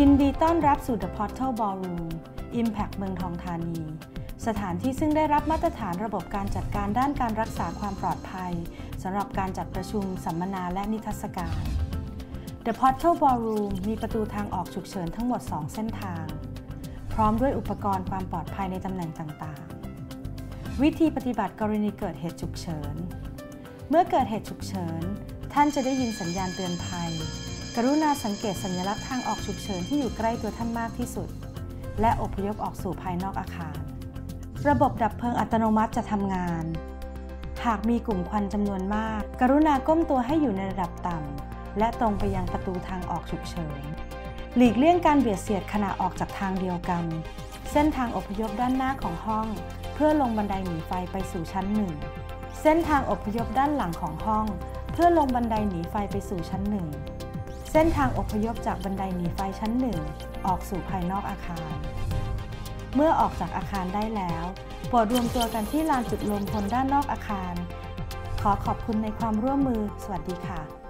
ยินดีต้อนรับสู่ The Portal Ballroom Impact เมืองทองธานี สถานที่ซึ่งได้รับมาตรฐานระบบการจัดการด้านการรักษาความปลอดภัยสำหรับการจัดประชุมสัมมนาและนิทรรศการ The Portal Ballroom มีประตูทางออกฉุกเฉินทั้งหมด 2 เส้นทาง พร้อมด้วยอุปกรณ์ความปลอดภัยในตำแหน่งต่างๆ วิธีปฏิบัติกรณีเกิดเหตุฉุกเฉิน เมื่อเกิดเหตุฉุกเฉิน ท่านจะได้ยินสัญญาณเตือนภัย กรุณาสังเกตสัญลักษณ์ทางออกฉุกเฉินที่อยู่ใกล้ตัวท่านมากที่สุด และอพยพออกสู่ภายนอกอาคาร ระบบดับเพลิงอัตโนมัติจะทำงาน หากมีกลุ่มควันจำนวนมาก กรุณาก้มตัวให้อยู่ในระดับต่ำและตรงไปยังประตูทางออกฉุกเฉิน หลีกเลี่ยงการเบียดเสียดขณะออกจากทางเดียวกัน เส้นทางอพยพด้านหน้าของห้อง เพื่อลงบันไดหนีไฟไปสู่ชั้นหนึ่งเส้นทางอพยพด้านหลังของห้อง เพื่อลงบันไดหนีไฟไปสู่ชั้นหนึ่ง เส้นทางอพยพจากบันไดหนีไฟชั้นหนึ่งออกสู่ภายนอกอาคาร เมื่อออกจากอาคารได้แล้วโปรดรวมตัวกันที่ลานจุดรวมพลด้านนอกอาคาร ขอขอบคุณในความร่วมมือ สวัสดีค่ะ